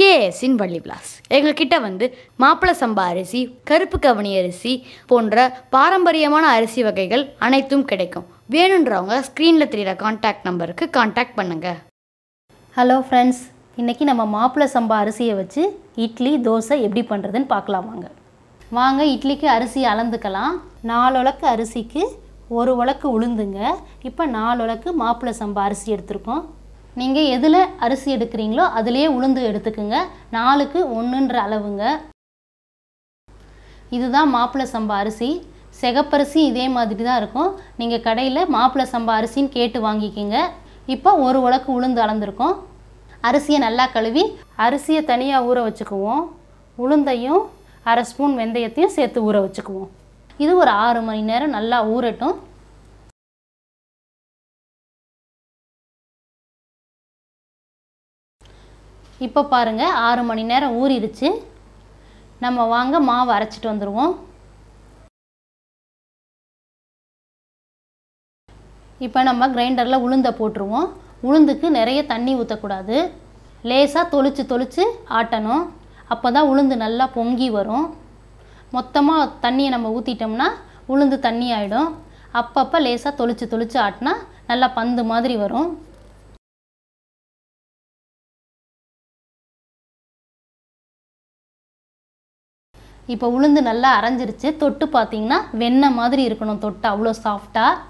கேஎஸ்இன் வள்ளி விலாஸ் எங்ககிட்ட வந்து மாப்பிள சம்பா அரிசி கருப்பு கவனி அரிசி போன்ற பாரம்பரியமான அரிசி வகைகள் அனைத்தும் கிடைக்கும். வேணுன்றவங்க ஸ்க்ரீனில் தெரியிற காண்டாக்ட் நம்பருக்கு காண்டாக்ட் பண்ணுங்கள் ஹலோ ஃப்ரெண்ட்ஸ் இன்றைக்கி நம்ம மாப்பிளை சம்பா அரிசியை வச்சு இட்லி தோசை எப்படி பண்ணுறதுன்னு பார்க்கலாம் வாங்க. வாங்க இட்லிக்கு அரிசி அளந்துக்கலாம். நாலு உலக்கு அரிசிக்கு ஒரு உலக்கு உளுந்துங்க. இப்போ நாலு உலக்கு மாப்பிளை சம்பா அரிசி எடுத்திருக்கோம். நீங்கள் எதில் அரிசி எடுக்கிறீங்களோ அதுலேயே உளுந்து எடுத்துக்குங்க. நாலுக்கு ஒன்றுன்ற அளவுங்க. இதுதான் மாப்பிள சம்பா அரிசி. சிகப்பரிசி இதே மாதிரி தான் இருக்கும். நீங்கள் கடையில் மாப்பிள சம்பா அரிசின்னு கேட்டு வாங்கிக்கிங்க. இப்போ ஒரு உலக்கு உளுந்து அளந்துருக்கோம். அரிசியை நல்லா கழுவி அரிசியை தனியாக ஊற வச்சுக்குவோம். உளுந்தையும் அரை ஸ்பூன் வெந்தயத்தையும் சேர்த்து ஊற வச்சுக்குவோம். இது ஒரு ஆறு மணி நேரம் நல்லா ஊறட்டும். இப்போ பாருங்கள் ஆறு மணி நேரம் ஊறிடுச்சு. நம்ம வாங்க மாவு அரைச்சிட்டு வந்துடுவோம் இப்போ நம்ம கிரைண்டரில் உளுந்தை போட்டுருவோம். உளுந்துக்கு நிறைய தண்ணி ஊற்றக்கூடாது லேசாக தொளிச்சு தொளிச்சு ஆட்டணும். அப்போ தான் உளுந்து நல்லா பொங்கி வரும். மொத்தமாக தண்ணியை நம்ம ஊற்றிட்டோம்னா உளுந்து தண்ணி ஆகிடும் அப்பப்போ லேசாக தொளிச்சு தொளிச்சு ஆட்டினா நல்லா பந்து மாதிரி வரும். இப்போ உளுந்து நல்லா அரைஞ்சிருச்சு. தொட்டு பார்த்தீங்கன்னா வெண்ணெய் மாதிரி இருக்கணும் தொட்டு அவ்வளோ சாஃப்டாக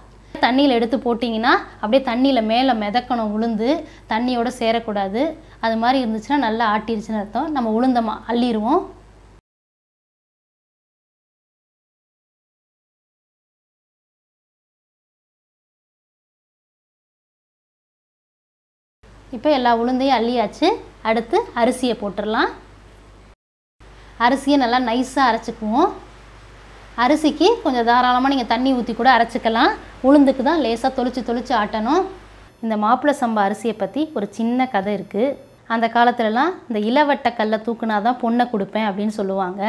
தண்ணியில் எடுத்து போட்டிங்கன்னா அப்படியே தண்ணியில் மேலே மிதக்கணும் உளுந்து. தண்ணியோடு சேரக்கூடாது. அது மாதிரி இருந்துச்சுன்னா நல்லா ஆட்டிருச்சுன்னு அர்த்தம். நம்ம உளுந்தமாக அள்ளிடுவோம் இப்போ எல்லா உளுந்தையும் அள்ளியாச்சு. அடுத்து அரிசியை போட்டுடலாம். அரிசியை நல்லா நைஸாக அரைச்சிக்குவோம். அரிசிக்கு கொஞ்சம் தாராளமாக நீங்கள் தண்ணி ஊற்றி கூட அரைச்சிக்கலாம். உளுந்துக்கு தான் லேசாக தொளிச்சு தொளிச்சு ஆட்டணும். இந்த மாப்பிள்ளை சம்பா அரிசியை பற்றி ஒரு சின்ன கதை இருக்குது அந்த காலத்துலலாம் இந்த இளவட்ட கல்லை தூக்குனா தான் பொண்ணை கொடுப்பேன் அப்படின்னு சொல்லுவாங்க.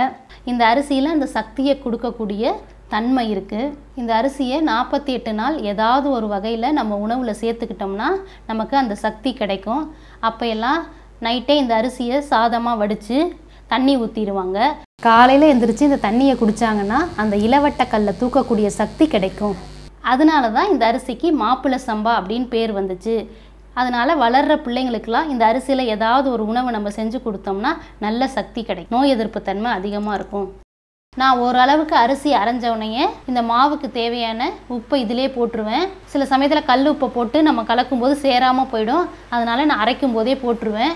இந்த அரிசியில் அந்த சக்தியை கொடுக்கக்கூடிய தன்மை இருக்குது இந்த அரிசியை நாற்பத்தி எட்டு நாள் ஏதாவது ஒரு வகையில் நம்ம உணவில் சேர்த்துக்கிட்டோம்னா நமக்கு அந்த சக்தி கிடைக்கும். அப்போ எல்லாம் நைட்டே இந்த அரிசியை சாதமாக வடித்து தண்ணி ஊற்றிடுவாங்க காலையில் எந்திரிச்சு இந்த தண்ணியை குடித்தாங்கன்னா அந்த இளவட்ட கல்லை தூக்கக்கூடிய சக்தி கிடைக்கும். அதனால தான் இந்த அரிசிக்கு மாப்பிள்ளை சம்பா அப்படின்னு பேர் வந்துச்சு. அதனால் வளர்கிற பிள்ளைங்களுக்கெல்லாம் இந்த அரிசியில் ஏதாவது ஒரு உணவை நம்ம செஞ்சு கொடுத்தோம்னா நல்ல சக்தி கிடைக்கும். நோய் எதிர்ப்பு தன்மை அதிகமாக இருக்கும். நான் ஓரளவுக்கு அரிசி அரைஞ்ச உடனே இந்த மாவுக்கு தேவையான உப்பை இதிலே போட்டுருவேன். சில சமயத்தில் கல் உப்பை போட்டு நம்ம கலக்கும்போது சேராமல் போயிடும். அதனால் நான் அரைக்கும் போதே போட்டுருவேன்.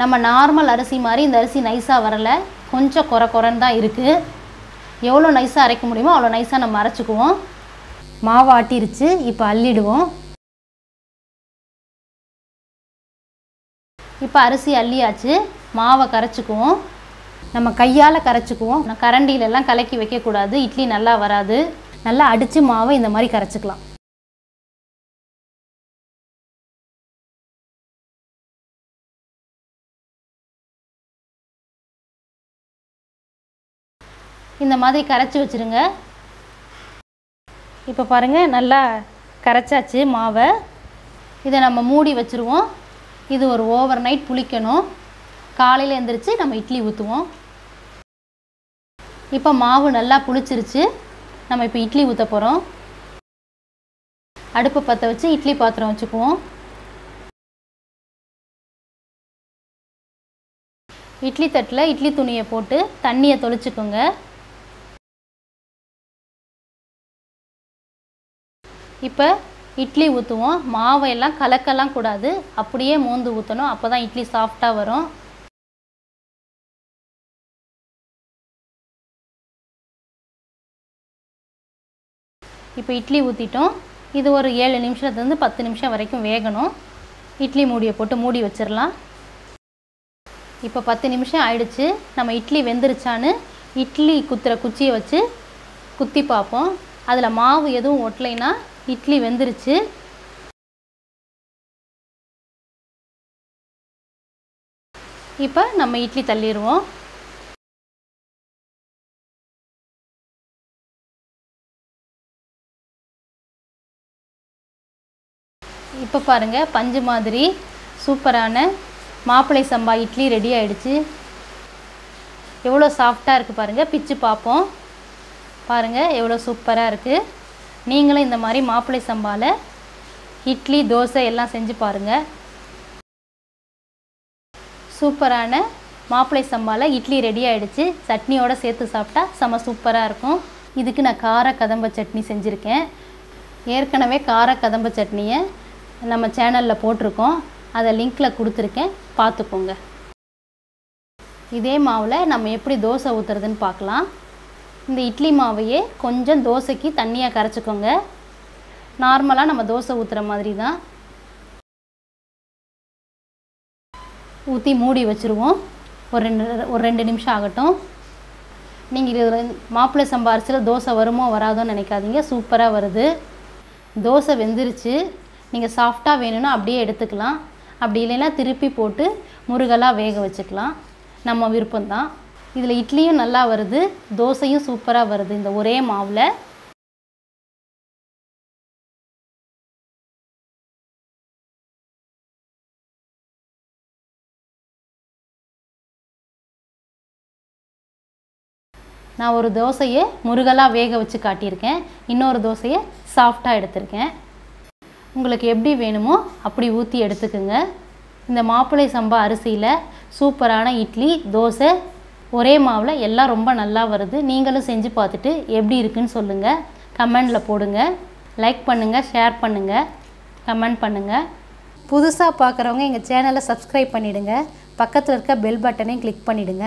நம்ம நார்மல் அரிசி மாதிரி இந்த அரிசி நைஸாக வரலை. கொஞ்சம் குறை குறைன்னு தான் இருக்குது எவ்வளோ நைஸாக அரைக்க முடியுமோ அவ்வளோ நைஸாக நம்ம அரைச்சிக்குவோம். மாவு ஆட்டிருச்சு இப்போ அள்ளிடுவோம். இப்போ அரிசி அள்ளியாச்சு மாவை கரைச்சிக்குவோம். நம்ம கையால் கரைச்சிக்குவோம். நான் கரண்டியிலலாம் கலக்கி வைக்கக்கூடாது இட்லி நல்லா வராது. நல்லா அடித்து மாவை இந்த மாதிரி கரைச்சிக்கலாம். இந்த மாதிரி கரைச்சி வச்சுருங்க. இப்போ பாருங்கள் நல்லா கரைச்சாச்சு மாவை. இதை நம்ம மூடி வச்சுருவோம். இது ஒரு ஓவர் நைட் புளிக்கணும். காலையில் எழுந்திரிச்சு நம்ம இட்லி ஊற்றுவோம் இப்போ மாவு நல்லா புளிச்சிருச்சு. நம்ம இப்போ இட்லி ஊற்ற போகிறோம் அடுப்பு பற்ற வச்சு இட்லி பாத்திரம் வச்சுக்குவோம். இட்லி தட்டில் இட்லி துணியை போட்டு தண்ணியை தொளிச்சுக்கோங்க. இப்போ இட்லி ஊற்றுவோம் மாவையெல்லாம் கலக்கலாம் கூடாது. அப்படியே மோந்து ஊற்றணும் அப்போ தான் இட்லி சாஃப்டாக வரும். இப்போ இட்லி ஊற்றிட்டோம் இது ஒரு ஏழு நிமிஷத்துலேருந்து பத்து நிமிஷம் வரைக்கும் வேகணும். இட்லி மூடியை போட்டு மூடி வச்சிடலாம் இப்போ பத்து நிமிஷம் ஆயிடுச்சு. நம்ம இட்லி வெந்துருச்சான்னு இட்லி குத்துற குச்சியை வச்சு குத்தி பார்ப்போம். அதில் மாவு எதுவும் ஒட்டலைன்னா இட்லி வெந்துருச்சு. இப்போ நம்ம இட்லி தள்ளிடுவோம் இப்போ பாருங்கள் பஞ்சு மாதிரி சூப்பரான மாப்பிள்ளை சம்பா இட்லி ரெடி ஆயிடுச்சு. எவ்வளோ சாஃப்டாக இருக்குது பாருங்கள் பிச்சு பார்ப்போம். பாருங்கள் எவ்வளோ சூப்பராக இருக்குது நீங்களும் இந்த மாதிரி மாப்பிளை சம்பாவில் இட்லி தோசை எல்லாம் செஞ்சு பாருங்கள் சூப்பரான மாப்பிளை சம்பாவில் இட்லி ரெடி ஆகிடுச்சு சட்னியோடு சேர்த்து சாப்பிட்டா செம சூப்பராக இருக்கும். இதுக்கு நான் கார கதம்ப சட்னி செஞ்சுருக்கேன். ஏற்கனவே கார கதம்ப சட்னியை நம்ம சேனலில் போட்டிருக்கோம். அதை லிங்க்கில் கொடுத்துருக்கேன். பார்த்துக்கோங்க. இதே மாவில் நம்ம எப்படி தோசை ஊற்றுறதுன்னு பார்க்கலாம். இந்த இட்லி மாவையே கொஞ்சம் தோசைக்கு தண்ணியாக கரைச்சிக்கோங்க. நார்மலாக நம்ம தோசை ஊற்றுற மாதிரி தான் ஊற்றி மூடி வச்சுருவோம். ஒரு ரெண்டு ஒரு ரெண்டு நிமிஷம் ஆகட்டும். நீங்கள் இதில் மாப்பிள்ளை சம்பாரிச்சில் தோசை வருமோ வராதோன்னு நினைக்காதீங்க. சூப்பராக வருது. தோசை வெந்துருச்சு. நீங்கள் சாஃப்டாக வேணும்னா அப்படியே எடுத்துக்கலாம். அப்படி இல்லைன்னா திருப்பி போட்டு முருகலாக வேக வச்சுக்கலாம். நம்ம விருப்பம்தான். இதில் இட்லியும் நல்லா வருது தோசையும் சூப்பராக வருது இந்த ஒரே மாவில். நான் ஒரு தோசையை முருகலாக வேக வச்சு காட்டியிருக்கேன். இன்னொரு தோசையை சாஃப்டாக எடுத்திருக்கேன். உங்களுக்கு எப்படி வேணுமோ அப்படி ஊற்றி எடுத்துக்குங்க. இந்த மாப்பிள்ளை சம்பா அரிசியில் சூப்பரான இட்லி தோசை ஒரே மாவில் எல்லாம் ரொம்ப நல்லா வருது. நீங்களும் செஞ்சு பார்த்துட்டு எப்படி இருக்குன்னு சொல்லுங்கள் கமெண்டில் போடுங்க. லைக் பண்ணுங்கள் ஷேர் பண்ணுங்கள் கமெண்ட் பண்ணுங்கள் புதுசாக பார்க்குறவங்க எங்கள் சேனலை சப்ஸ்கிரைப் பண்ணிவிடுங்க பக்கத்தில் இருக்க பெல் பட்டனையும் கிளிக் பண்ணிவிடுங்க